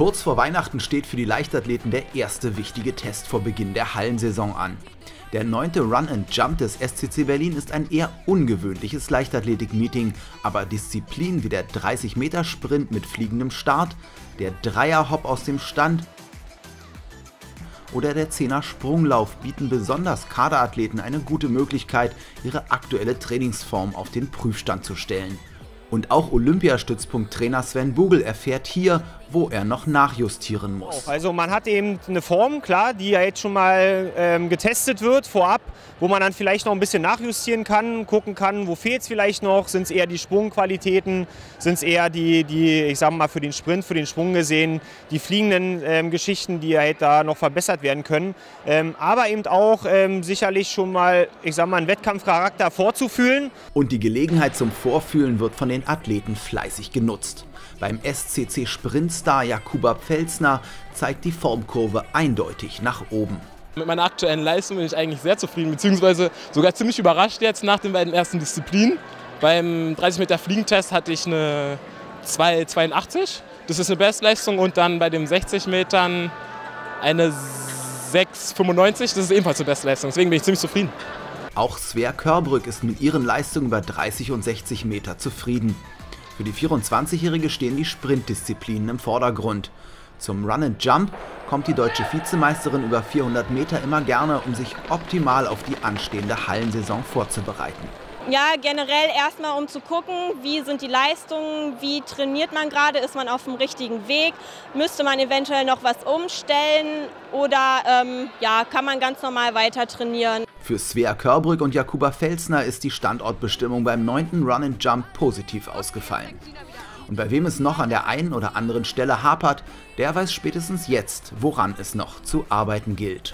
Kurz vor Weihnachten steht für die Leichtathleten der erste wichtige Test vor Beginn der Hallensaison an. Der neunte Run and Jump des SCC Berlin ist ein eher ungewöhnliches Leichtathletik-Meeting, aber Disziplinen wie der 30-Meter-Sprint mit fliegendem Start, der Dreier-Hop aus dem Stand oder der 10er Sprunglauf bieten besonders Kaderathleten eine gute Möglichkeit, ihre aktuelle Trainingsform auf den Prüfstand zu stellen. Und auch Olympiastützpunkt-Trainer Sven Bugel erfährt hier, wo er noch nachjustieren muss. Also man hat eben eine Form, klar, die ja jetzt schon mal ähm, getestet wird vorab, wo man dann vielleicht noch ein bisschen nachjustieren kann, gucken kann, wo fehlt es vielleicht noch, sind es eher die Sprungqualitäten, sind es eher die, die, ich sag mal, für den Sprint, für den Sprung gesehen, die fliegenden ähm, Geschichten, die halt da noch verbessert werden können. Ähm, aber eben auch ähm, sicherlich schon mal, ich sag mal, einen Wettkampfcharakter vorzufühlen. Und die Gelegenheit zum Vorfühlen wird von den Athleten fleißig genutzt. Beim SCC Sprintstar Jakuba Pfälzner zeigt die Formkurve eindeutig nach oben. Mit meiner aktuellen Leistung bin ich eigentlich sehr zufrieden, beziehungsweise sogar ziemlich überrascht jetzt nach den beiden ersten Disziplinen. Beim 30 Meter Fliegentest hatte ich eine 2,82. Das ist eine Bestleistung und dann bei den 60 Metern eine 6,95. Das ist ebenfalls eine Bestleistung. Deswegen bin ich ziemlich zufrieden. Auch Svea Körbrück ist mit ihren Leistungen über 30 und 60 Meter zufrieden. Für die 24-Jährige stehen die Sprintdisziplinen im Vordergrund. Zum Run and Jump kommt die deutsche Vizemeisterin über 400 Meter immer gerne, um sich optimal auf die anstehende Hallensaison vorzubereiten. Ja, generell erstmal um zu gucken, wie sind die Leistungen, wie trainiert man gerade, ist man auf dem richtigen Weg, müsste man eventuell noch was umstellen oder ähm, ja, kann man ganz normal weiter trainieren. Für Svea Körbrück und Jakuba Felsner ist die Standortbestimmung beim 9. Run and Jump positiv ausgefallen. Und bei wem es noch an der einen oder anderen Stelle hapert, der weiß spätestens jetzt, woran es noch zu arbeiten gilt.